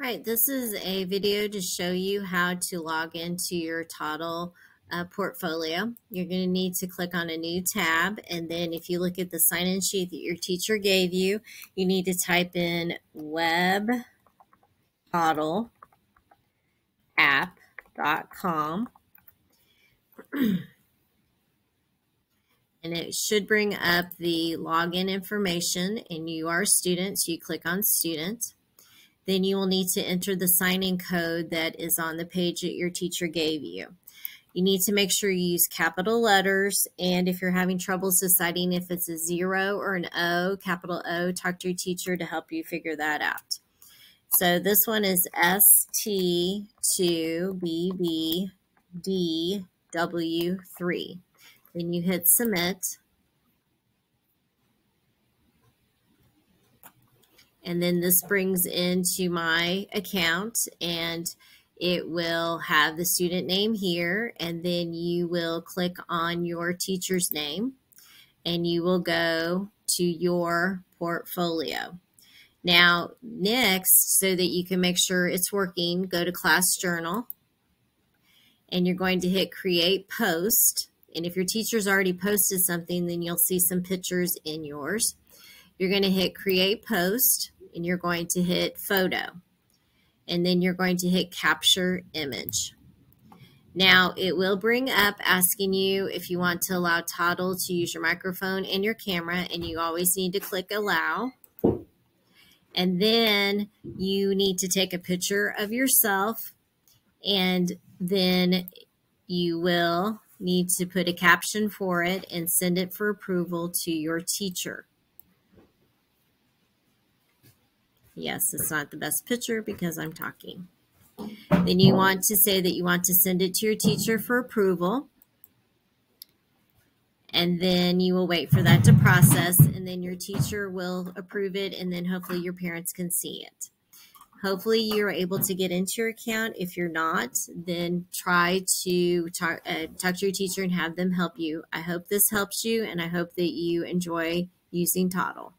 Right, this is a video to show you how to log into your Toddle uh, portfolio. You're going to need to click on a new tab and then if you look at the sign-in sheet that your teacher gave you, you need to type in web Toddle app.com and it should bring up the login information and you are a student so you click on student then you will need to enter the sign-in code that is on the page that your teacher gave you. You need to make sure you use capital letters, and if you're having troubles deciding if it's a zero or an O, capital O, talk to your teacher to help you figure that out. So this one is ST2BBDW3. Then you hit submit. And then this brings into my account and it will have the student name here. And then you will click on your teacher's name and you will go to your portfolio. Now, next, so that you can make sure it's working, go to Class Journal and you're going to hit Create Post. And if your teacher's already posted something, then you'll see some pictures in yours. You're going to hit create post and you're going to hit photo and then you're going to hit capture image. Now it will bring up asking you if you want to allow Toddle to use your microphone and your camera and you always need to click allow. And then you need to take a picture of yourself and then you will need to put a caption for it and send it for approval to your teacher. Yes, it's not the best picture because I'm talking. Then you want to say that you want to send it to your teacher for approval. And then you will wait for that to process and then your teacher will approve it and then hopefully your parents can see it. Hopefully you're able to get into your account. If you're not, then try to talk, uh, talk to your teacher and have them help you. I hope this helps you and I hope that you enjoy using Toddle.